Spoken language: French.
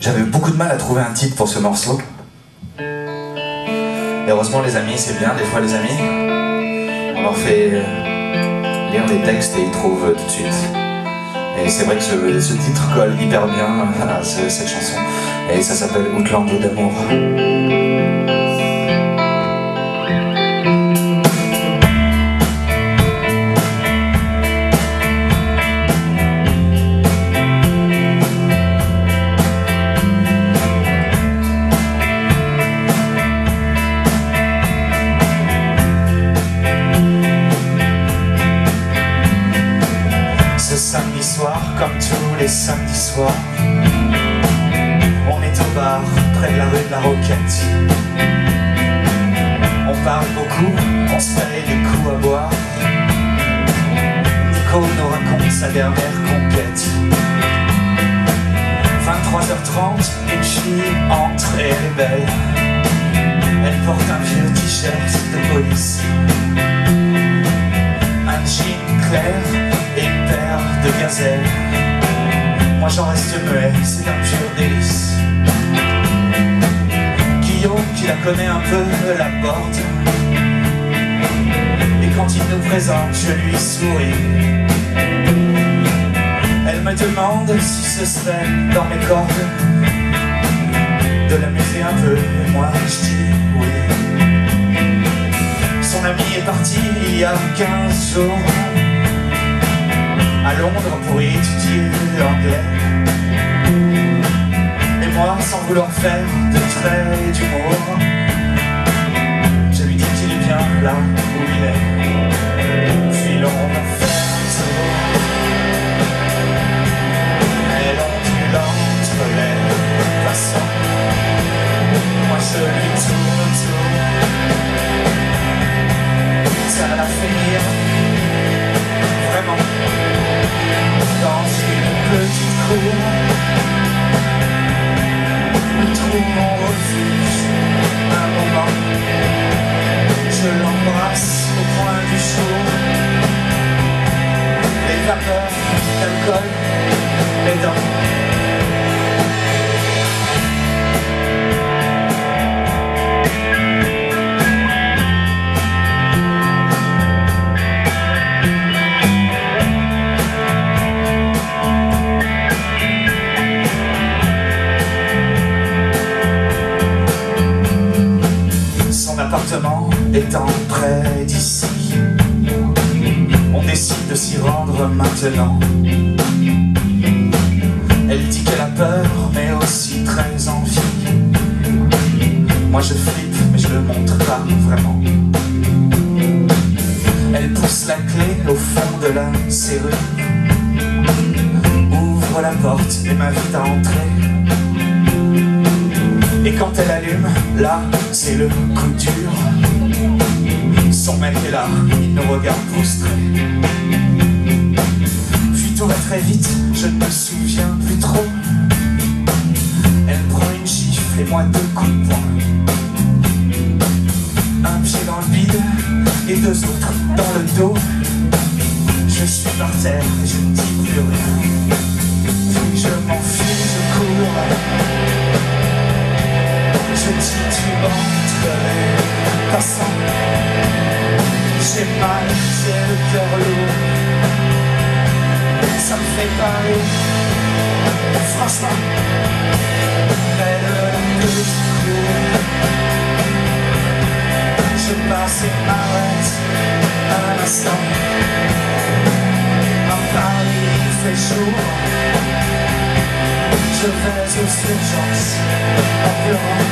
J'avais beaucoup de mal à trouver un titre pour ce morceau. Et heureusement les amis, c'est bien, des fois les amis, on leur fait euh, lire les textes et ils trouvent tout de suite. Et c'est vrai que ce, titre colle hyper bien à cette chanson. Et ça s'appelle Outlando d'amour. Samedis soirs. On est au bar, près de la rue de la Roquette. On parle beaucoup, on se fait des coups à boire. Nico nous raconte sa dernière conquête. 23h30, une entre et elle. Elle porte un vieux t-shirt de police. Un jean clair de gazelle. Moi j'en reste muet, c'est un pur délice. Guillaume, qui la connaît un peu, la porte. Et quand il nous présente, je lui souris. Elle me demande si ce serait dans mes cordes de l'amuser un peu, et moi je dis oui. Son ami est parti il y a 15 jours à Londres pour étudier l'anglais. Et moi, sans vouloir faire de traits d'humour, je lui dis qu'il est bien là où il est. Je l'embrasse au point du jour. Les vapeurs d'alcool, les dents. Étant près d'ici, on décide de s'y rendre maintenant. Elle dit qu'elle a peur, mais aussi très envie. Moi je flippe, mais je le montre pas vraiment. Elle pousse la clé au fond de la serrure, ouvre la porte et m'invite à entrer. Et quand elle allume, là, c'est le coup dur. Son mec est là, il nous regarde frustrés. Puis tout va très vite, je ne me souviens plus trop. Elle prend une gifle et moi deux coups de poing. Un pied dans le vide et deux autres dans le dos. Je suis par terre et je ne dis plus rien. Parler Franchement Près de la petite cour Je passe et m'arrête Un instant En Paris il fait jour Je vais aux urgences En pleurant